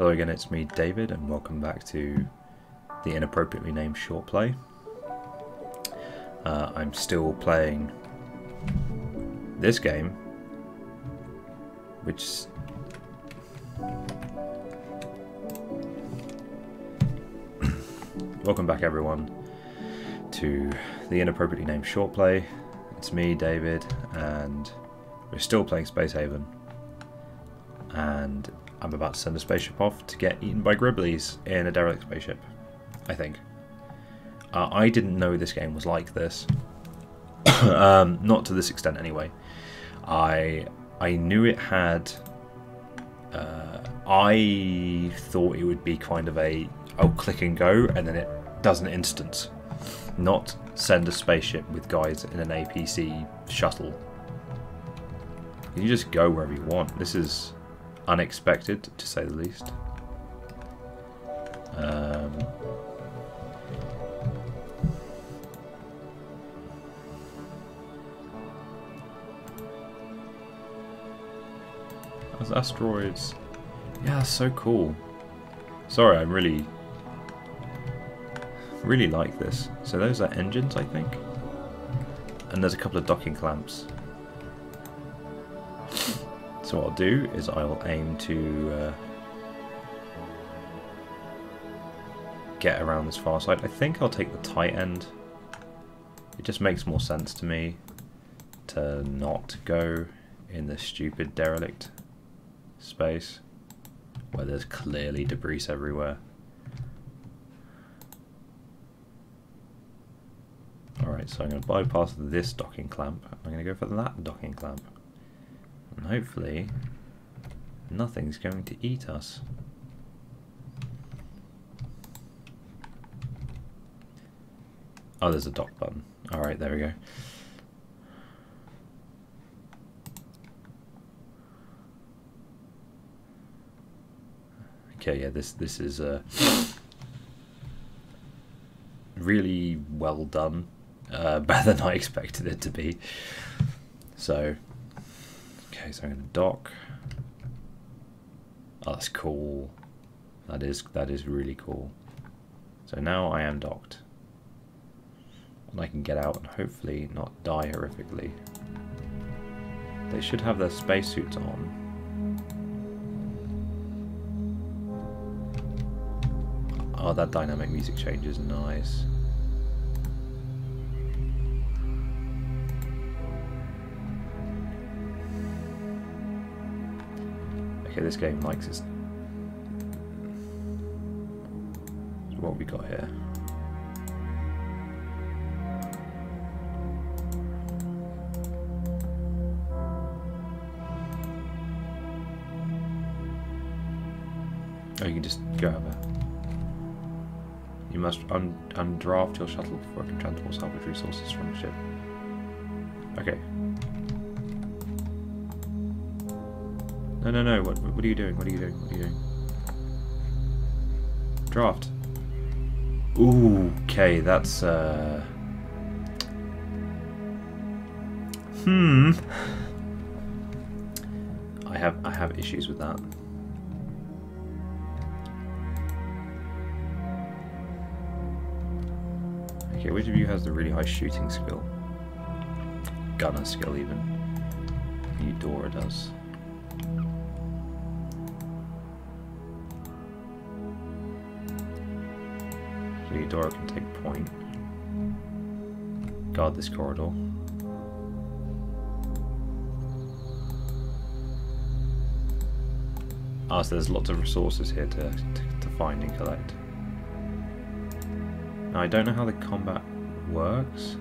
Hello again, it's me, David, and welcome back to the inappropriately named short play. Uh, I'm still playing this game, which welcome back everyone to the inappropriately named short play. It's me, David, and we're still playing Space Haven. And I'm about to send a spaceship off to get eaten by Gribblies in a derelict spaceship, I think. Uh, I didn't know this game was like this. um, not to this extent, anyway. I I knew it had. Uh, I thought it would be kind of a oh click and go, and then it does an instance, not send a spaceship with guys in an APC shuttle. You just go wherever you want. This is unexpected, to say the least. Um, those asteroids. Yeah, that's so cool. Sorry, I really, really like this. So those are engines, I think. And there's a couple of docking clamps. So what I'll do is I'll aim to uh, get around this far side. I think I'll take the tight end. It just makes more sense to me to not go in the stupid derelict space where there's clearly debris everywhere. Alright, so I'm going to bypass this docking clamp. I'm going to go for that docking clamp. And hopefully nothing's going to eat us. Oh, there's a dock button. Alright, there we go. Okay, yeah, this this is uh, really well done. Uh, better than I expected it to be. So, okay, so I'm to dock. Oh, that's cool. That is that is really cool. So now I am docked. And I can get out and hopefully not die horrifically. They should have their spacesuits on. Oh, that dynamic music change is nice. Okay, this game likes its... What we got here? Oh, you can just go over. You must un undraft your shuttle before it can transport salvage resources from the ship. Okay. No, no, no. What, what are you doing? What are you doing? What are you doing? Draft. Ooh, okay, that's, uh... Hmm. I have, I have issues with that. Okay, which of you has the really high shooting skill? Gunner skill, even. Eudora does. Eudora can take point. Guard this corridor. Ah, so there's lots of resources here to, to, to find and collect. Now I don't know how the combat works.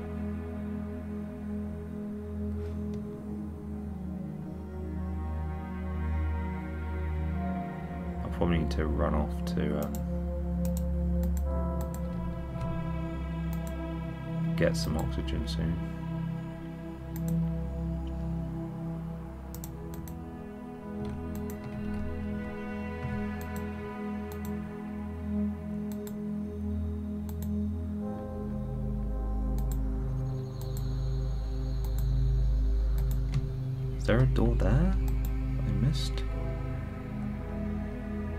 I'll probably need to run off to um, get some oxygen soon. Is there a door there I missed?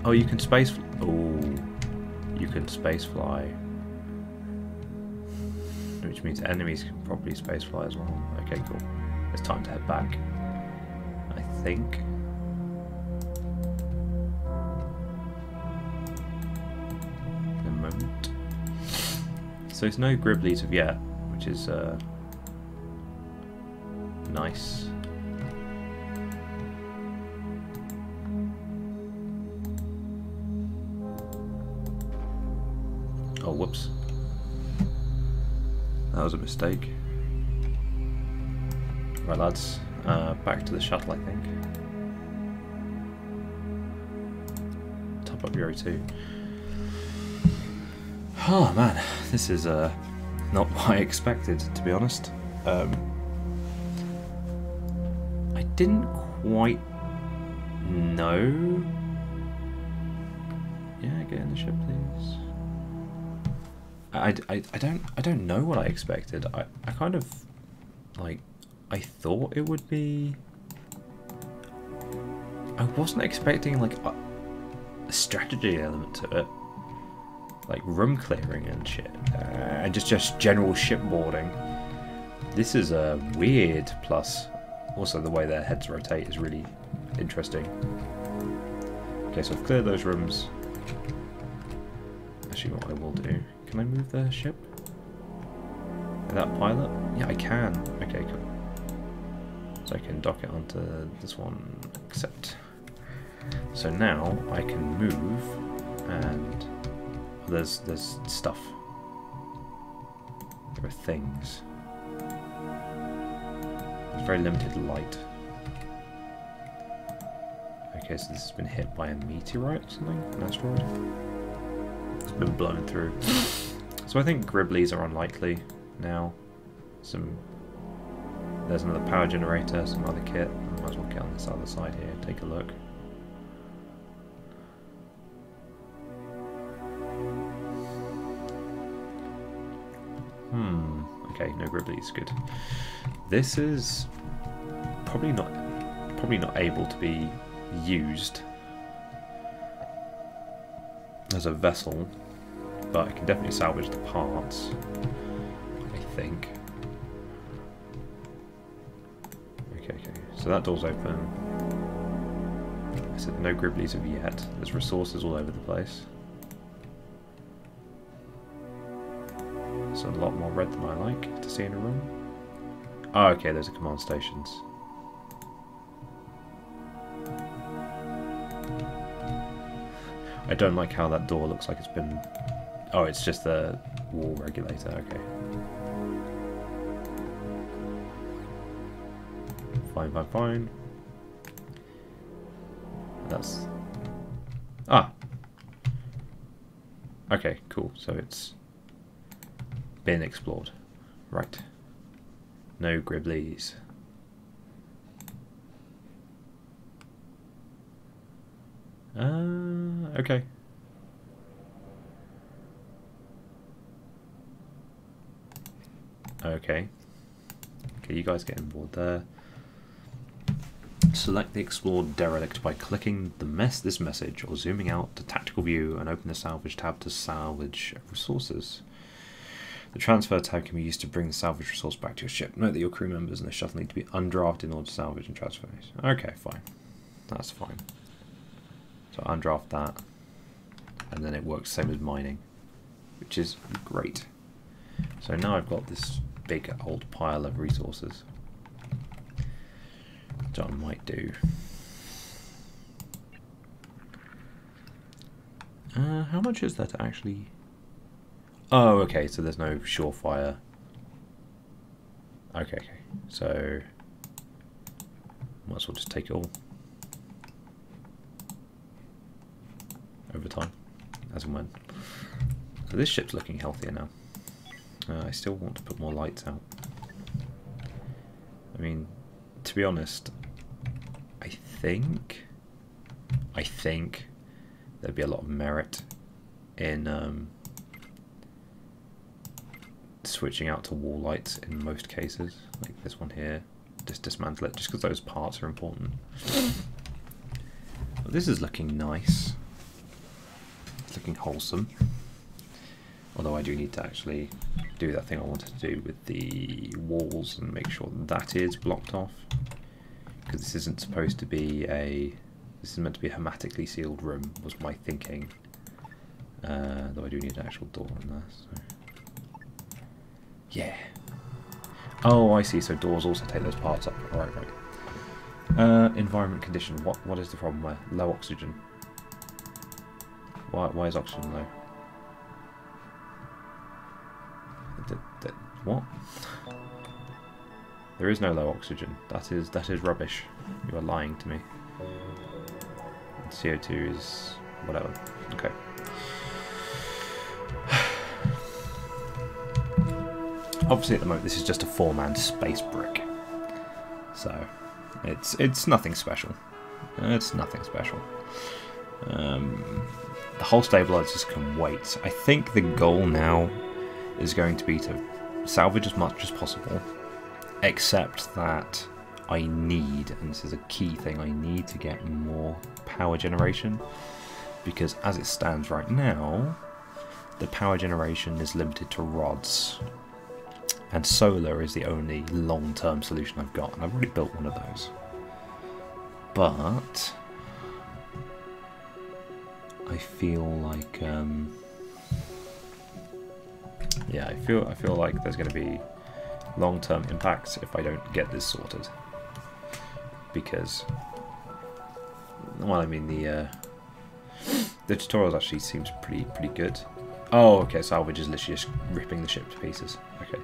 Oh, you can space. Oh, you can space fly. Which means enemies can probably space fly as well. Okay, cool. It's time to head back. I think. A moment. So it's no Gribblies of yet, which is uh, mistake. Right, lads. Uh, back to the shuttle, I think. Top up your O2. Oh man, this is uh, not what I expected, to be honest. Um, I didn't quite know. Yeah, get in the ship, please. I, I, I don't I don't know what I expected. I, I kind of like I thought it would be I wasn't expecting like a, a strategy element to it. Like room clearing and shit. Uh, and just just general shipboarding. This is a weird plus also the way their heads rotate is really interesting. Okay, so I've cleared those rooms. Actually what I will do can I move the ship? That pilot? Yeah, I can. Okay, cool. So I can dock it onto this one, accept. So now I can move, and oh, there's there's stuff. There are things. There's very limited light. Okay, so this has been hit by a meteorite or something? An asteroid? Been blown through. So I think Gribblies are unlikely now. Some there's another power generator, some other kit. Might as well get on this other side here, take a look. Hmm. Okay, no Gribblies, good. This is probably not probably not able to be used as a vessel but I can definitely salvage the parts. I think. Okay, okay. So that door's open. I said no Gribblies of yet. There's resources all over the place. It's a lot more red than I like to see in a room. Oh, okay, those are command stations. I don't like how that door looks like it's been Oh, it's just the wall regulator, okay. Fine, fine, fine. That's... Ah! Okay, cool. So it's been explored. Right. No Gribblies. Uh, okay. Okay. Okay, you guys get on board there. Select the explored derelict by clicking the mess this message or zooming out to tactical view and open the salvage tab to salvage resources. The transfer tab can be used to bring the salvage resource back to your ship. Note that your crew members and the shuttle need to be undrafted in order to salvage and transfer. Okay, fine. That's fine. So undraft that. And then it works same as mining. Which is great. So now I've got this big old pile of resources. Which I might do. Uh, how much is that actually? Oh, okay, so there's no surefire. Okay, okay. So, might as well just take it all. Over time, as and when. So this ship's looking healthier now. I still want to put more lights out. I mean, to be honest, I think, I think there'd be a lot of merit in um, switching out to wall lights in most cases, like this one here. Just dismantle it, just because those parts are important. Well, this is looking nice. It's looking wholesome. Although I do need to actually do that thing I wanted to do with the walls and make sure that is blocked off. Because this isn't supposed to be a... This is meant to be a hermetically sealed room, was my thinking. Uh, though I do need an actual door in there. So. Yeah. Oh, I see. So doors also take those parts up. Right, right. Uh, environment condition. What What is the problem there? Low oxygen. Why, why is oxygen low? What? There is no low oxygen. That is that is rubbish. You are lying to me. CO2 is whatever. Okay. Obviously, at the moment, this is just a four-man space brick, so it's it's nothing special. It's nothing special. Um, the hull stabilizers can wait. I think the goal now is going to be to salvage as much as possible, except that I need, and this is a key thing, I need to get more power generation because as it stands right now, the power generation is limited to rods and solar is the only long-term solution I've got, and I've already built one of those. But I feel like, um, yeah, I feel I feel like there's going to be long-term impacts if I don't get this sorted. Because, well, I mean the uh, the tutorials actually seems pretty pretty good. Oh, okay, salvage is literally just ripping the ship to pieces. Okay.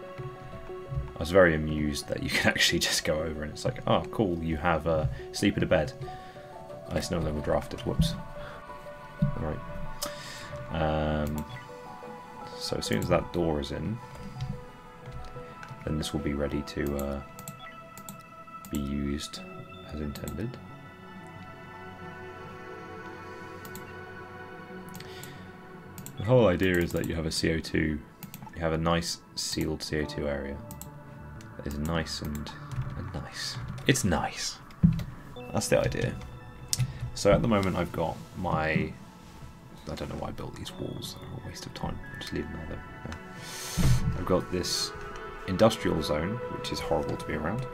I was very amused that you can actually just go over and it's like, oh, cool, you have a sleep in a bed. Ice no longer drafted. Whoops. Alright. Um, so as soon as that door is in, then this will be ready to uh, be used as intended. The whole idea is that you have a CO2, you have a nice sealed CO2 area that is nice and, and nice. It's nice. That's the idea. So at the moment I've got my... I don't know why I built these walls. Waste of time. I'll just leave them there. Yeah. I've got this industrial zone, which is horrible to be around.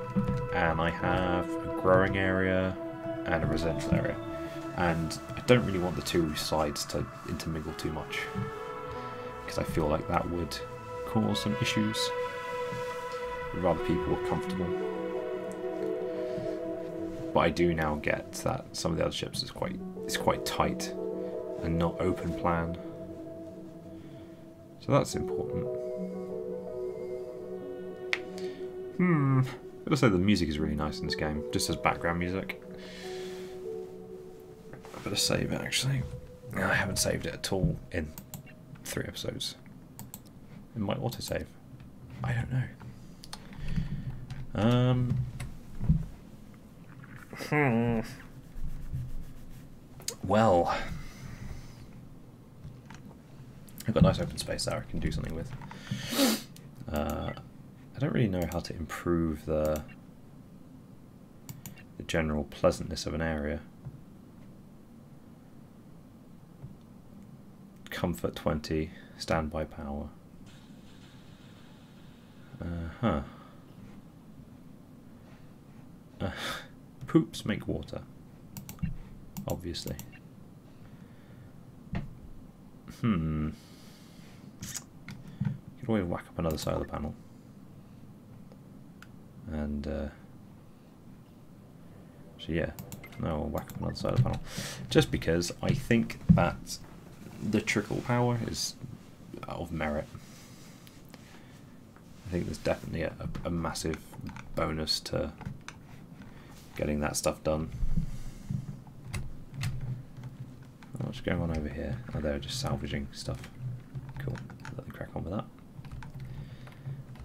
And I have a growing area and a residential area. And I don't really want the two sides to intermingle too much. Because I feel like that would cause some issues. I'd rather people were comfortable. But I do now get that some of the other ships is quite is quite tight and not open plan. So that's important. Hmm. I gotta say the music is really nice in this game, just as background music. I better save it actually. I haven't saved it at all in three episodes. It might autosave. I don't know. Um. Hmm. Well. I've got nice open space there I can do something with. Uh, I don't really know how to improve the the general pleasantness of an area. Comfort 20, standby power. Uh huh. Uh, poops make water. Obviously. Hmm. Always whack up another solar panel. And, uh, so yeah, no, I'll whack up another solar panel. Just because I think that the trickle power is of merit. I think there's definitely a, a massive bonus to getting that stuff done. What's going on over here? Oh, they're just salvaging stuff. Cool. Let them crack on with that.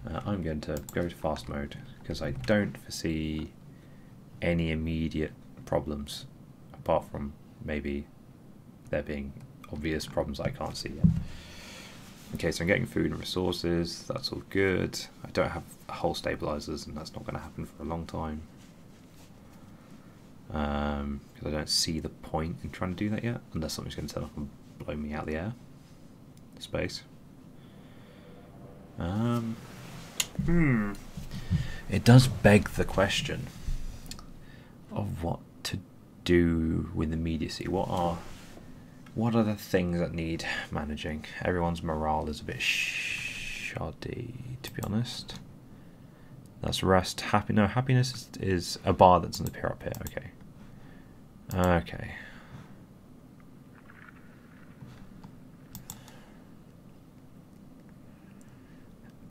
Uh, I'm going to go to fast mode because I don't foresee any immediate problems apart from maybe there being obvious problems I can't see yet. Okay, so I'm getting food and resources, that's all good. I don't have hull stabilizers and that's not going to happen for a long time. Um, because I don't see the point in trying to do that yet, unless something's going to turn up and blow me out of the air. Space. Um, hmm. It does beg the question of what to do with immediacy. What are what are the things that need managing? Everyone's morale is a bit shoddy, to be honest. That's rest. Happy. No, happiness is, is a bar that's in the pier up here. Okay. Okay.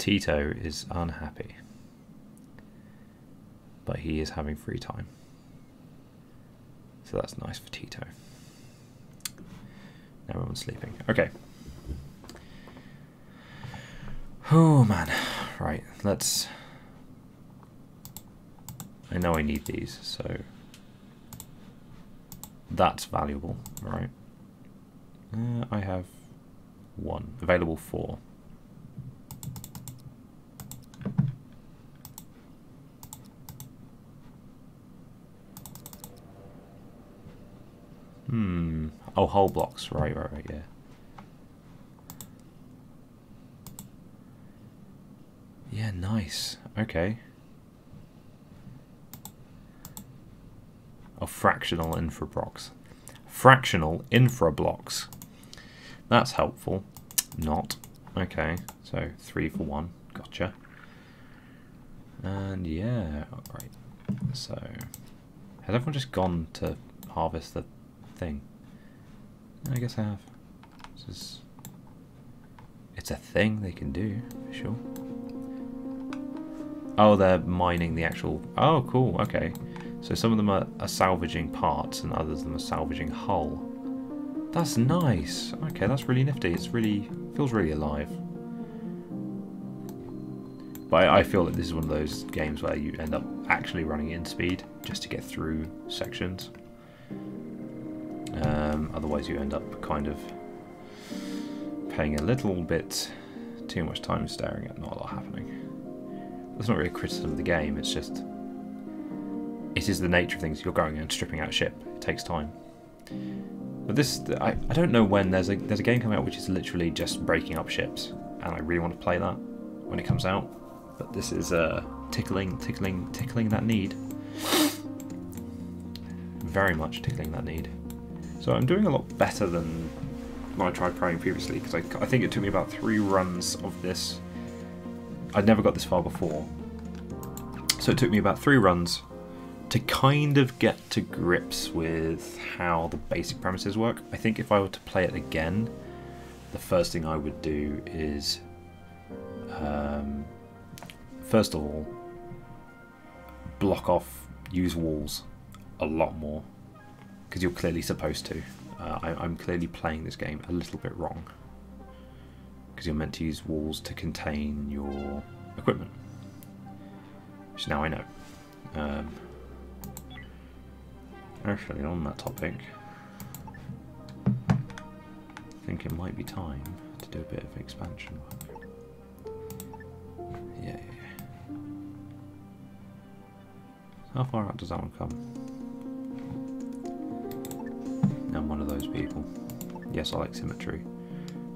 Tito is unhappy. But he is having free time. So that's nice for Tito. Now everyone's sleeping. Okay. Oh man. Right, let's I know I need these, so that's valuable, right? Uh, I have one, available four. Hmm. Oh, hull blocks. Right, right, right, yeah. Yeah, nice. Okay. of fractional infra blocks. Fractional infra blocks. That's helpful. Not. Okay, so three for one. Gotcha. And yeah, right. So, has everyone just gone to harvest the thing? I guess I have. This is. It's a thing they can do, for sure. Oh, they're mining the actual. Oh, cool. Okay. So some of them are, are salvaging parts and others of them are salvaging hull. That's nice. Okay, that's really nifty. It's really feels really alive. But I, I feel that this is one of those games where you end up actually running in speed just to get through sections. Um, otherwise, you end up kind of paying a little bit too much time staring at not a lot happening. That's not really a criticism of the game. It's just it is the nature of things. You're going and stripping out ship. It takes time. But this, I, I don't know when there's a there's a game coming out which is literally just breaking up ships, and I really want to play that when it comes out. But this is uh, tickling, tickling, tickling that need. Very much tickling that need. So I'm doing a lot better than when I tried playing previously because I, I think it took me about three runs of this. I'd never got this far before, so it took me about three runs to kind of get to grips with how the basic premises work, I think if I were to play it again, the first thing I would do is, um, first of all, block off, use walls a lot more, because you're clearly supposed to. Uh, I, I'm clearly playing this game a little bit wrong, because you're meant to use walls to contain your equipment, which now I know. Um, Actually, on that topic, I think it might be time to do a bit of expansion work. Yeah, yeah, yeah. How far out does that one come? I'm one of those people. Yes, I like symmetry.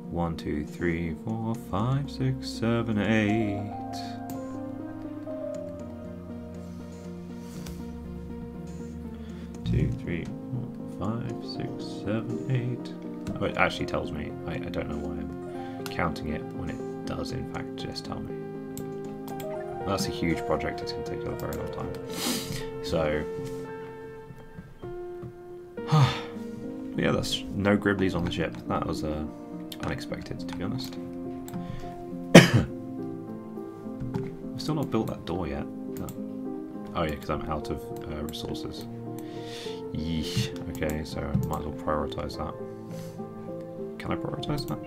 One, two, three, four, five, six, seven, eight. two, three, four, five, six, seven, eight. Oh, it actually tells me. I, I don't know why I'm counting it when it does, in fact, just tell me. That's a huge project. It's going to take a very long time. So, yeah, that's no Gribblies on the ship. That was uh, unexpected, to be honest. I've still not built that door yet. Oh yeah, because I'm out of uh, resources. Yeesh. Okay, so I might as well prioritize that. Can I prioritize that?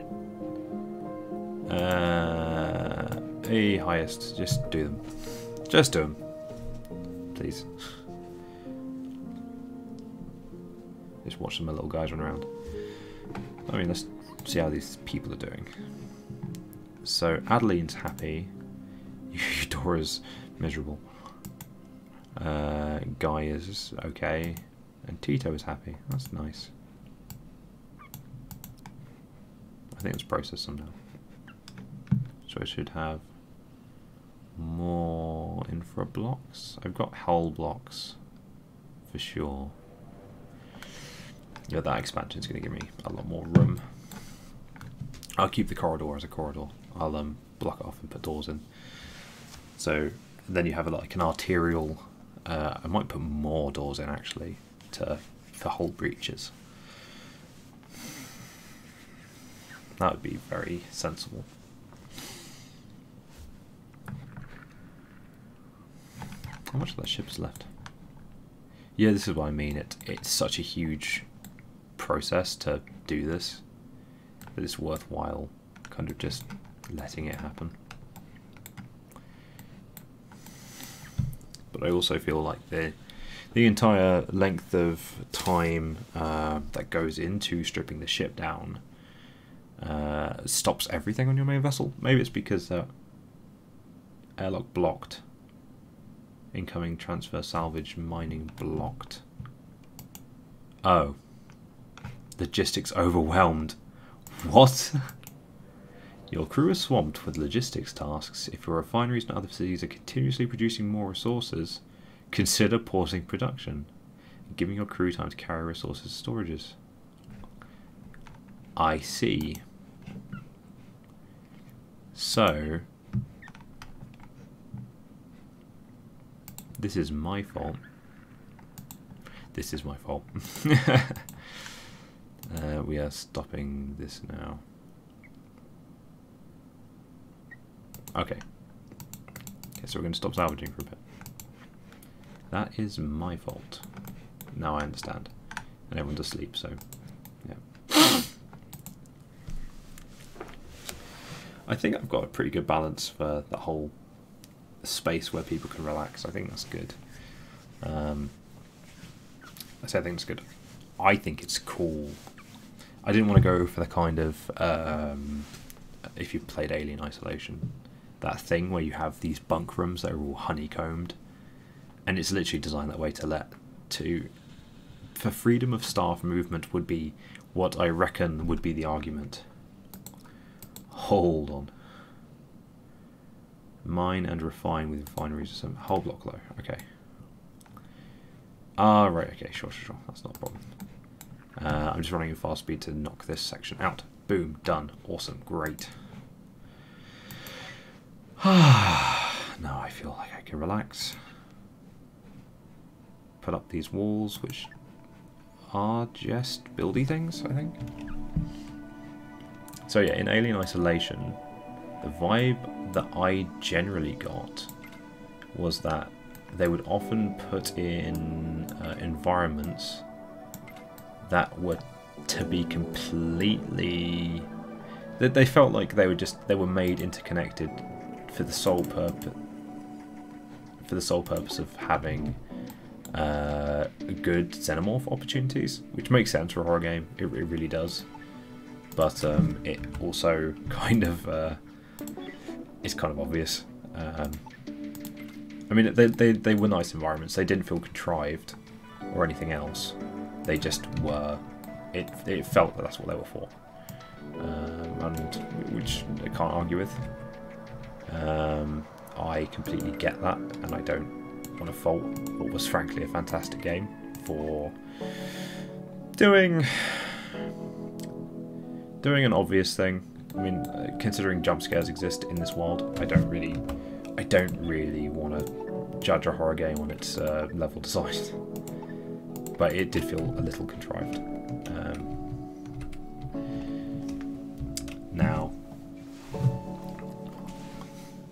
Uh, a highest. Just do them. Just do them. Watch some little guys run around. I mean, let's see how these people are doing. So, Adeline's happy. Eudora's miserable. Uh, Guy is okay. And Tito is happy. That's nice. I think it's processed somehow. So I should have more infra blocks. I've got hull blocks for sure. That expansion is going to give me a lot more room. I'll keep the corridor as a corridor. I'll um, block it off and put doors in. So then you have like an arterial. Uh, I might put more doors in actually to for hull breaches. That would be very sensible. How much of that ship's left? Yeah, this is what I mean. It it's such a huge process to do this that it's worthwhile kind of just letting it happen. But I also feel like the the entire length of time uh, that goes into stripping the ship down uh, stops everything on your main vessel. Maybe it's because that airlock blocked. Incoming transfer salvage mining blocked. Oh. Logistics overwhelmed. What? Your crew is swamped with logistics tasks. If your refineries and other cities are continuously producing more resources, consider pausing production, giving your crew time to carry resources to storages. I see. So, this is my fault. This is my fault. uh, we are stopping this now. Okay. Okay, so we're going to stop salvaging for a bit. That is my fault. Now I understand. And everyone's asleep, so yeah. I think I've got a pretty good balance for the whole space where people can relax. I think that's good. Um, I say I think it's good. I think it's cool. I didn't want to go for the kind of um, if you played Alien Isolation, that thing where you have these bunk rooms that are all honeycombed, and it's literally designed that way to let to for freedom of staff movement would be what I reckon would be the argument. Hold on. Mine and refine with refineries or some hull block low. Okay. Ah, right. Okay. Sure, sure, sure. That's not a problem. Uh, I'm just running at fast speed to knock this section out. Boom. Done. Awesome. Great. now I feel like I can relax. Put up these walls, which are just buildy things, I think. So yeah, in Alien Isolation, the vibe that I generally got was that they would often put in uh, environments that were to be completely that they felt like they were just they were made interconnected for the sole purpose for the sole purpose of having uh, good xenomorph opportunities, which makes sense for a horror game. It, it really does but um, it also kind of uh, is kind of obvious. Um, I mean, they, they, they were nice environments. They didn't feel contrived or anything else. They just were. It, it felt that that's what they were for. Um, and which I can't argue with. Um, I completely get that, and I don't want to fault what was frankly a fantastic game for doing doing an obvious thing. I mean, considering jump scares exist in this world, I don't really, I don't really want to judge a horror game on its uh, level design. but it did feel a little contrived. Um, now,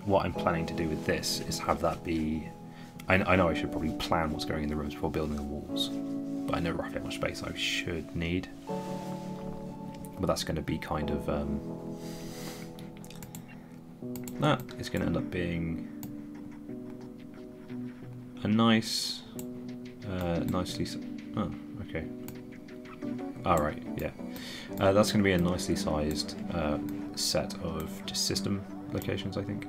what I'm planning to do with this is have that be. I, I know I should probably plan what's going in the rooms before building the walls, but I know roughly how much space I should need but that's going to be kind of um, that is going to end up being a nice, uh, nicely. Oh, okay. All right, yeah. Uh, that's going to be a nicely sized uh, set of just system locations, I think.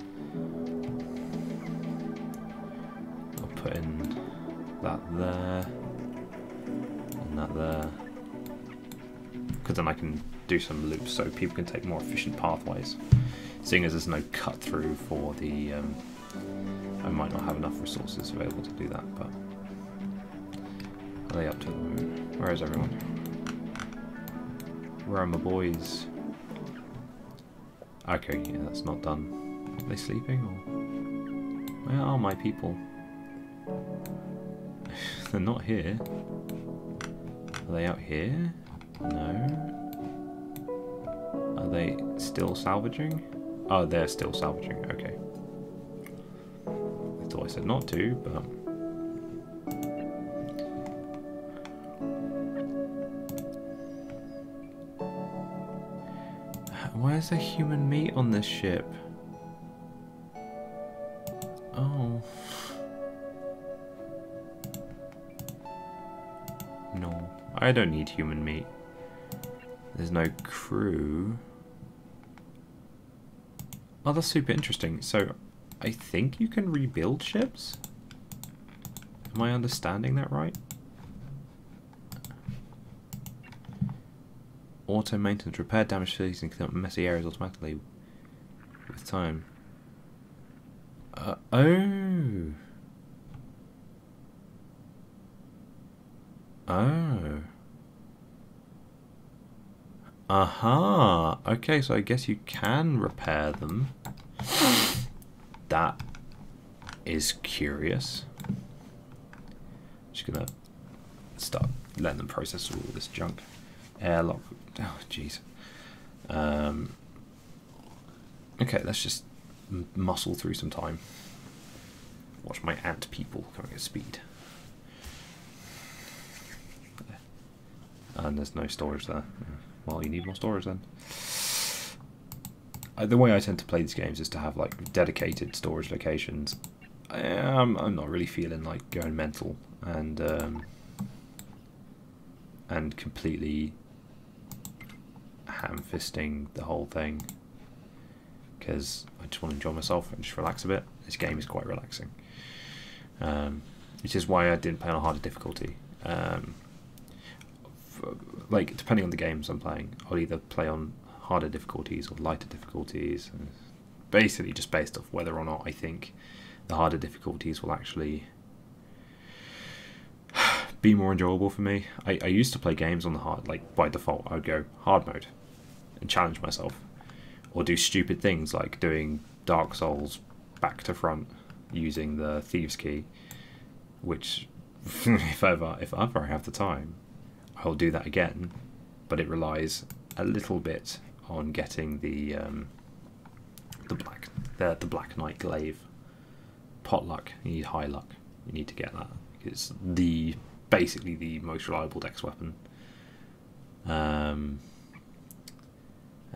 I'll put in that there, and that there. Because then I can do some loops so people can take more efficient pathways. Seeing as there's no cut through for the, um, I might not have enough resources available to do that, but they up to? Where is everyone? Where are my boys? Okay, yeah, that's not done. Are they sleeping or where are my people? They're not here. Are they out here? No. Are they still salvaging? Oh, they're still salvaging. Okay. I thought I said not to, but... is there human meat on this ship? Oh. No. I don't need human meat. There's no crew. Oh, that's super interesting. So, I think you can rebuild ships? Am I understanding that right? Auto maintenance, repair damaged facilities and clean up messy areas automatically with time. Uh, oh. Oh. Aha! Okay, so I guess you can repair them. that is curious. Just gonna start letting them process all this junk. Airlock. Oh, jeez. Um, okay, let's just muscle through some time. Watch my ant people coming at speed. And there's no storage there. Well, you need more storage then. the way I tend to play these games is to have like dedicated storage locations. I am, I'm not really feeling like going mental and um, and completely ham-fisting the whole thing because I just want to enjoy myself and just relax a bit. This game is quite relaxing, um, which is why I didn't play on a harder difficulty. Um, like depending on the games I'm playing, I'll either play on harder difficulties or lighter difficulties. Basically, just based off whether or not I think the harder difficulties will actually be more enjoyable for me. I, I used to play games on the hard, like by default, I would go hard mode and challenge myself, or do stupid things like doing Dark Souls back to front using the thieves key, which if ever if ever I have the time, I'll do that again, but it relies a little bit on getting the um, the black the the black knight glaive potluck. You need high luck. You need to get that. It's the basically the most reliable dex weapon. Um,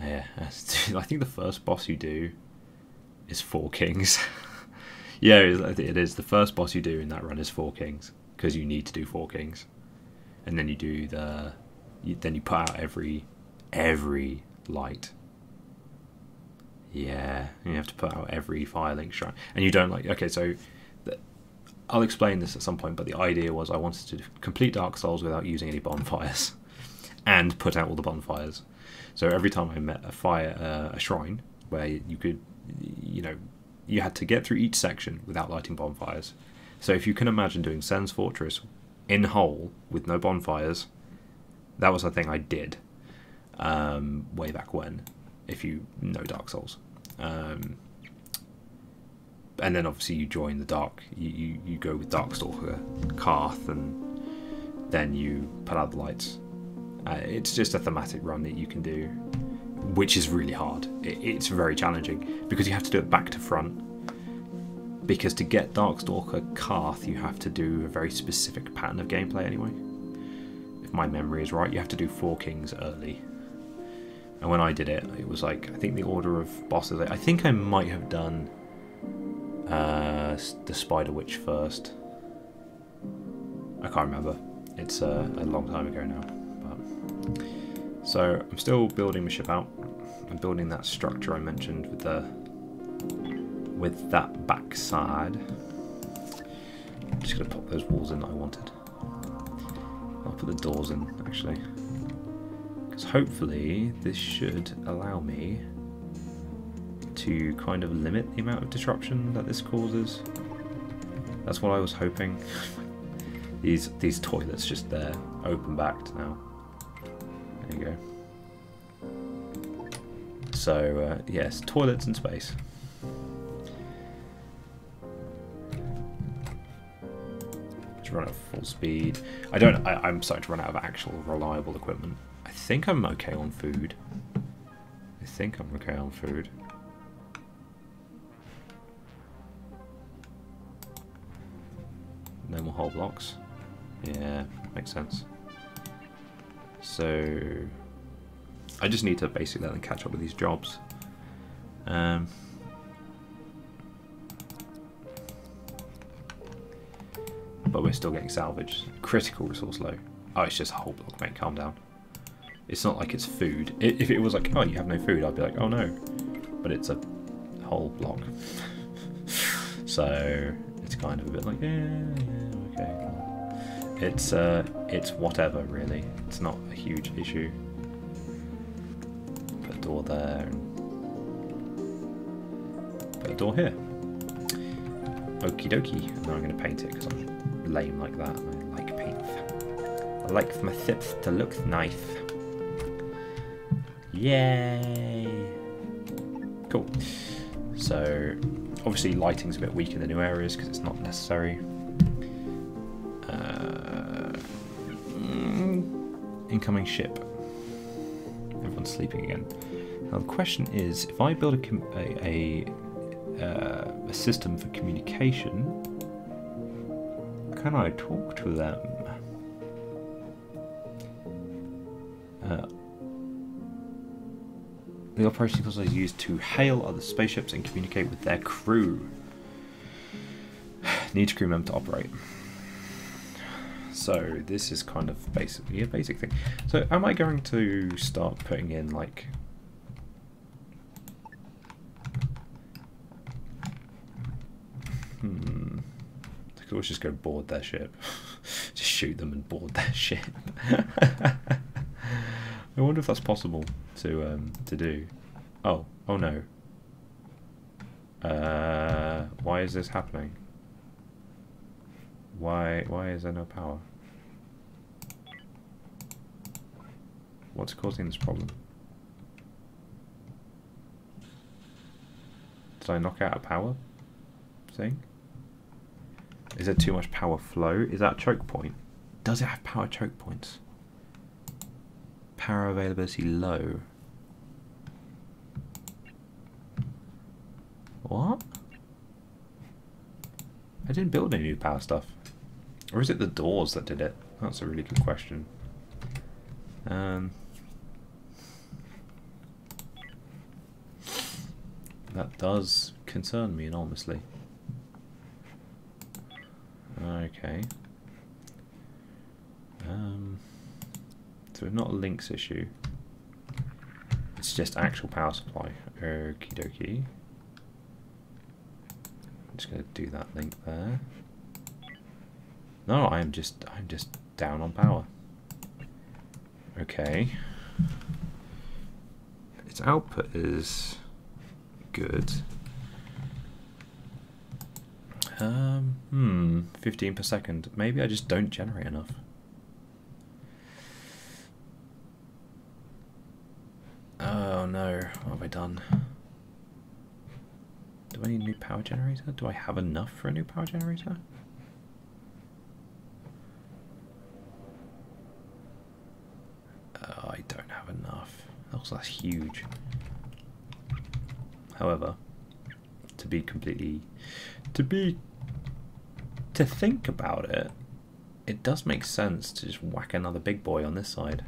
yeah, I think the first boss you do is four kings. yeah, it is. The first boss you do in that run is four kings because you need to do four kings and then you do the you, then you put out every every light yeah you have to put out every firelink shrine and you don't like okay so the, I'll explain this at some point but the idea was I wanted to complete Dark Souls without using any bonfires and put out all the bonfires so every time I met a fire uh, a shrine where you could you know you had to get through each section without lighting bonfires so if you can imagine doing Sen's Fortress in whole with no bonfires. That was a thing I did um, way back when, if you know Dark Souls. Um, and then obviously you join the Dark, you, you, you go with Darkstalker, Kaathe, and then you put out the lights. Uh, it's just a thematic run that you can do, which is really hard. It, it's very challenging because you have to do it back to front because to get Darkstalker Kaathe, you have to do a very specific pattern of gameplay anyway. If my memory is right, you have to do four kings early. And when I did it, it was like, I think the order of bosses, I think I might have done uh, the Spider Witch first. I can't remember. It's uh, a long time ago now. So I'm still building my ship out. I'm building that structure I mentioned with the with that backside. just gonna pop those walls in that I wanted. I'll put the doors in actually. Because hopefully this should allow me to kind of limit the amount of disruption that this causes. That's what I was hoping. these these toilets just there, open backed now. There you go. So uh, yes, toilets in space. Just run at full speed. I don't. I, I'm starting to run out of actual reliable equipment. I think I'm okay on food. I think I'm okay on food. No more hull blocks. Yeah, makes sense. So I just need to basically then catch up with these jobs. Um, but we're still getting salvaged. Critical resource low. Oh, it's just a hull block, mate. Calm down. It's not like it's food. If it was like, oh, you have no food, I'd be like, oh no. But it's a hull block. so it's kind of a bit like, yeah, yeah, okay. It's uh, it's whatever really. It's not a huge issue. Put a door there. Put a door here. Okie dokie. And now I'm going to paint it because I'm lame like that. I like paint. I like my tips to look nice. Yay! Cool. So, obviously lighting's a bit weak in the new areas because it's not necessary. Incoming ship. Everyone's sleeping again. Now the question is, if I build a, a, a, uh, a system for communication, can I talk to them? Uh, the operation console is used to hail other spaceships and communicate with their crew. Need crew member to operate. So this is kind of basically a basic thing. So am I going to start putting in like Hmm. I could always just go board their ship. just shoot them and board their ship. I wonder if that's possible to um, to do. Oh, oh no. Uh, why is this happening? Why why is there no power? What's causing this problem? Did I knock out a power thing? Is there too much power flow? Is that choke point? Does it have power choke points? Power availability low. What? I didn't build any new power stuff. Or is it the doors that did it? That's a really good question. Um, that does concern me enormously. Okay. Um, so not a links issue. It's just actual power supply. Okie dokie. I'm just going to do that link there. No, I'm just I'm just down on power. Okay. Its output is good. Um, hmm, 15 per second. Maybe I just don't generate enough. Oh no, what have I done? Do I need a new power generator? Do I have enough for a new power generator? Oh, I don't have enough. Also, that's huge. However, to be completely... To be... To think about it, it does make sense to just whack another big boy on this side.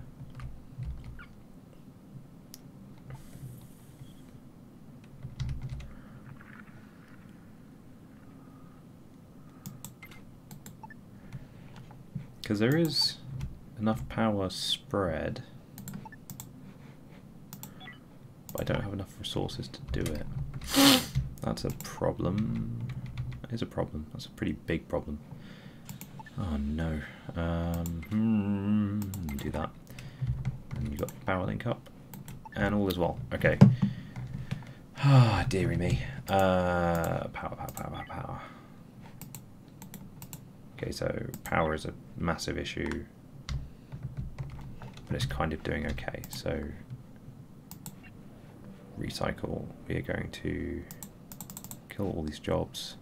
Because there is enough power spread. But I don't have enough resources to do it. That's a problem. That is a problem. That's a pretty big problem. Oh no. Um, hmm, do that. And you've got power link up. And all as well. Okay. Ah, dearie me. Uh, power, power, power, power, power. Okay, so power is a massive issue. But it's kind of doing okay. So recycle. We are going to kill all these jobs.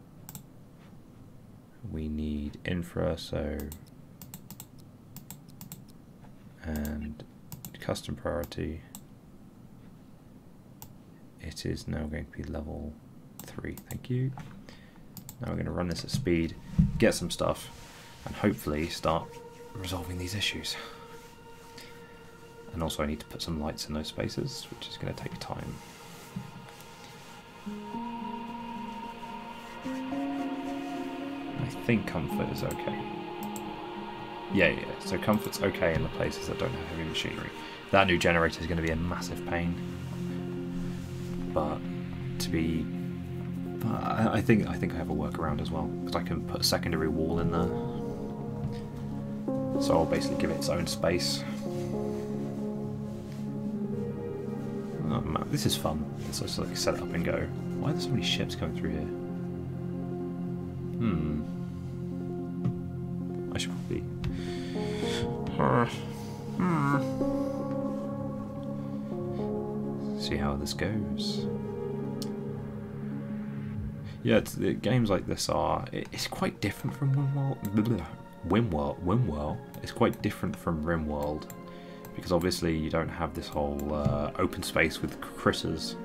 We need infra, so and custom priority. It is now going to be level three. Thank you. Now we're going to run this at speed, get some stuff, and hopefully start resolving these issues. And also I need to put some lights in those spaces, which is going to take time. I think comfort is okay. Yeah, yeah, so comfort's okay in the places that don't have heavy machinery. That new generator is going to be a massive pain. But to be... I think I think I have a workaround as well, because I can put a secondary wall in there. So I'll basically give it its own space. This is fun. Let's just like set it up and go. Why are there so many ships coming through here? Hmm. I should probably. Hmm. See how this goes. Yeah, the games like this are. It, it's quite different from Wimworld. Wimworld. Wimworld. It's quite different from Rimworld because obviously you don't have this whole uh, open space with critters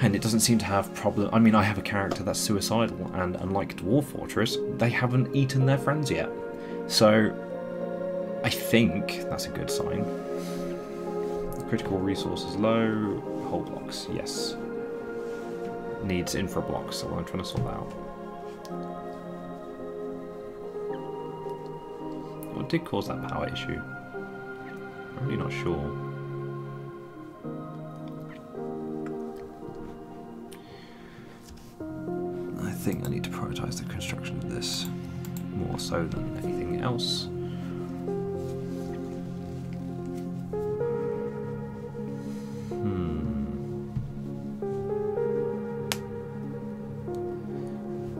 and it doesn't seem to have problem. I mean, I have a character that's suicidal, and unlike Dwarf Fortress, they haven't eaten their friends yet. So, I think that's a good sign. Critical resources low, hull blocks, yes. Needs infra blocks, so I'm trying to sort that out. What did cause that power issue? I'm really not sure. I think I need to prioritise the construction of this more so than anything else. Hmm.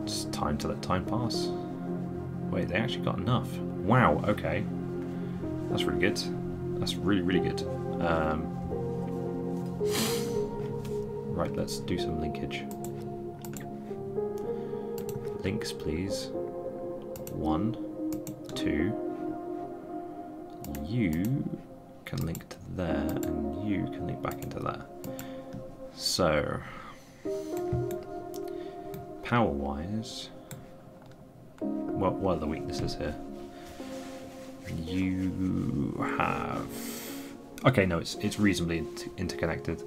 Just time to let time pass. Wait, they actually got enough. Wow, okay. That's really good. That's really, really good. Um, right, let's do some linkage. Links, please. One, two. You can link to there, and you can link back into there. So, power-wise, what, what are the weaknesses here? You have... Okay, no, it's it's reasonably inter interconnected.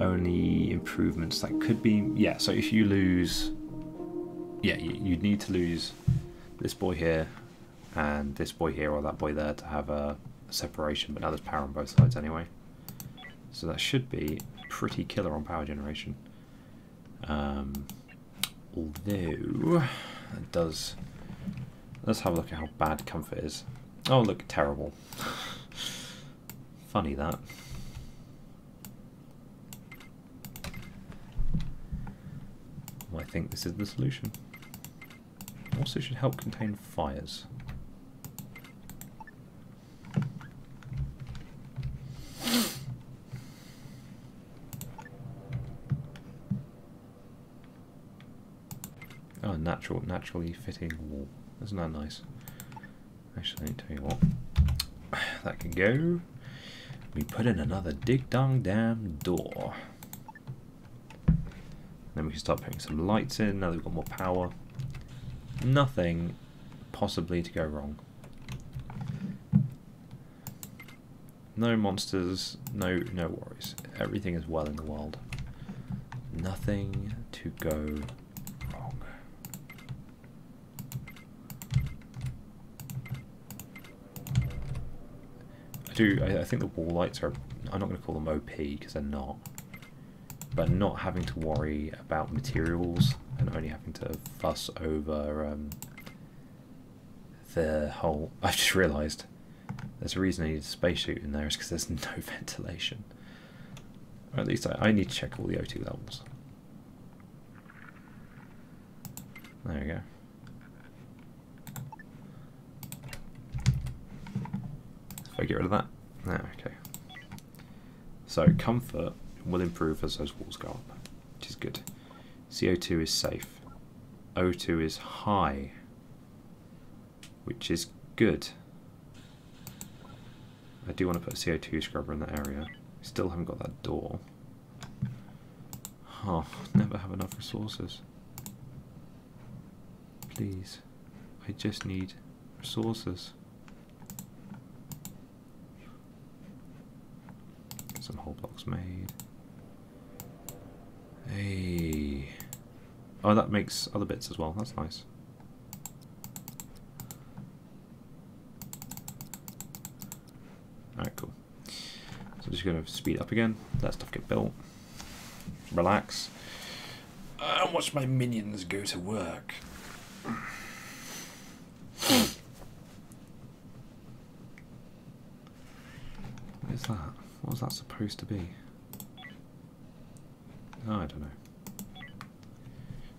Only improvements that could be... Yeah, so if you lose... Yeah, you, you'd need to lose this boy here and this boy here or that boy there to have a, separation, but now there's power on both sides anyway. So that should be pretty killer on power generation. Um, although, it does Let's have a look at how bad comfort is. Oh, look, terrible. Funny that. I think this is the solution. Also should help contain fires. Oh, natural, naturally fitting wall. Isn't that nice? Actually, let me tell you what. That can go. We put in another dig dong damn door. Then we can start putting some lights in now that we've got more power. Nothing possibly to go wrong. No monsters, no no worries. Everything is well in the world. Nothing to go do. I, I think the wall lights are. I'm not going to call them OP because they're not. But not having to worry about materials and only having to fuss over um, the whole... I've just realised there's a reason I need a space chute in there is because there's no ventilation. Or at least I, I need to check all the O2 levels. There we go. If I get rid of that. No, okay. So comfort will improve as those walls go up, which is good. CO2 is safe. O2 is high, which is good. I do want to put a CO2 scrubber in that area. Still haven't got that door. Oh, never have enough resources. Please. I just need resources. Some hull blocks made. Hey. Oh, that makes other bits as well. That's nice. Alright, cool. So I'm just going to speed up again, let stuff get built, relax, uh, and watch my minions go to work. What is that? What was that supposed to be? Oh, I don't know.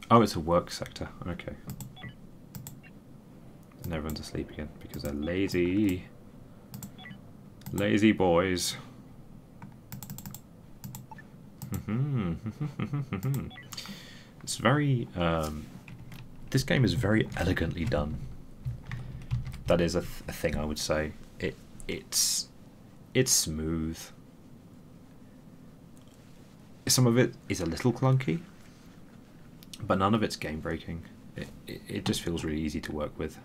Oh, it's a work sector. Okay. And everyone's asleep again because they're lazy. Lazy boys. it's very. Um, this game is very elegantly done. That is a, th a thing I would say. It it's it's smooth. Some of it is a little clunky, but none of it's game breaking. It, it, it just feels really easy to work with.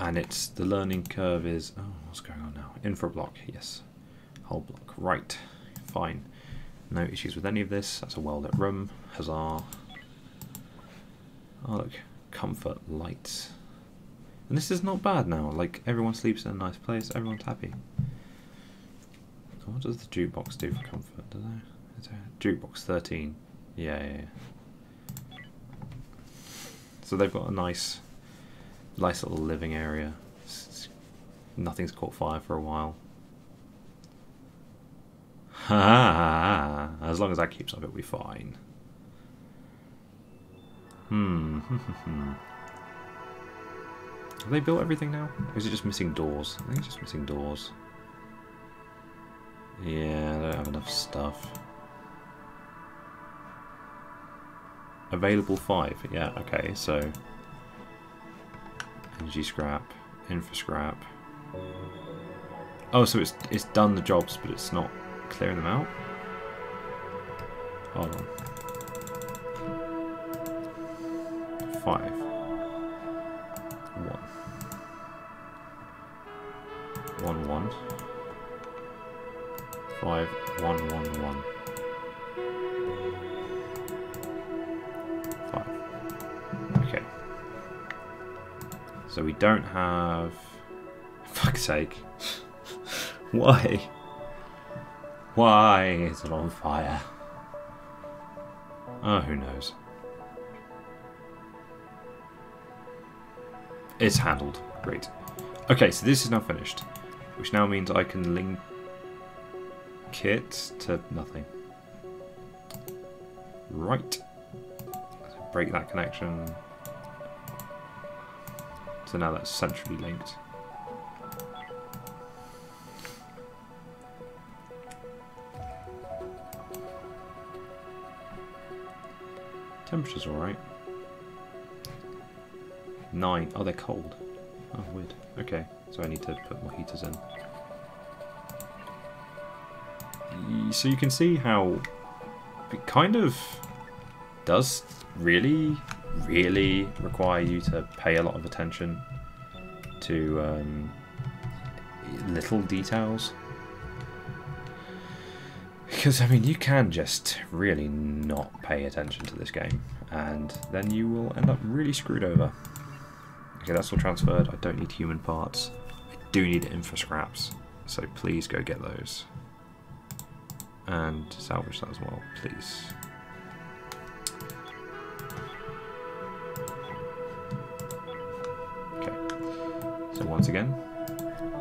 And it's the learning curve is oh what's going on now? Infra block yes. Hull block right fine. No issues with any of this. That's a well lit room. Huzzah. Oh look comfort lights. And this is not bad now. Like everyone sleeps in a nice place. Everyone's happy what does the jukebox do for comfort does it jukebox 13 yeah, yeah, yeah so they've got a nice nice little living area. It's, nothing's caught fire for a while. Ha! As long as that keeps up, it'll be fine. Hmm, hmm, hmm, hmm. Have they built everything now? Or is it just missing doors? I think it's just missing doors. Yeah, I don't have enough stuff. Available five. Yeah, okay, so Energy scrap, infra scrap. Oh, so it's it's done the jobs, but it's not clearing them out. Hold on. Five. Five one one one. So we don't have... Fuck's sake. Why? Why is it on fire? Oh, who knows. It's handled. Great. Okay, so this is now finished. Which now means I can link it to nothing. Right. Break that connection. So now that's centrally linked. Temperature's alright. Nine. Oh, they're cold. Oh, weird. Okay, so I need to put more heaters in. So you can see how it kind of does really really require you to pay a lot of attention to um, little details. Because, I mean, you can just really not pay attention to this game, and then you will end up really screwed over. Okay, that's all transferred. I don't need human parts. I do need infra scraps, so please go get those. And salvage that as well, please. Okay, so once again,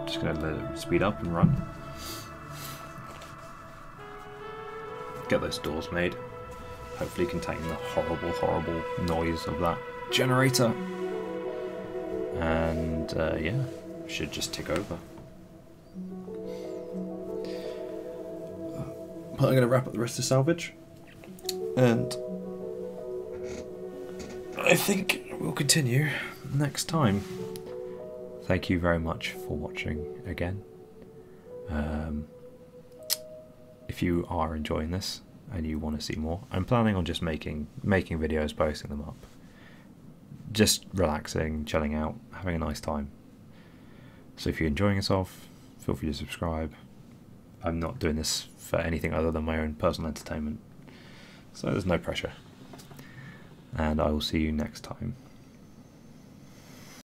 just gonna let it speed up and run. Get those doors made. Hopefully contain the horrible, horrible noise of that generator. And uh, yeah, should just tick over. I'm going to wrap up the rest of salvage. And I think we'll continue next time. Thank you very much for watching again. Um, if you are enjoying this and you want to see more, I'm planning on just making making videos, posting them up. Just relaxing, chilling out, having a nice time. So if you're enjoying yourself, feel free to subscribe. I'm not doing this for anything other than my own personal entertainment. So there's no pressure. And I will see you next time.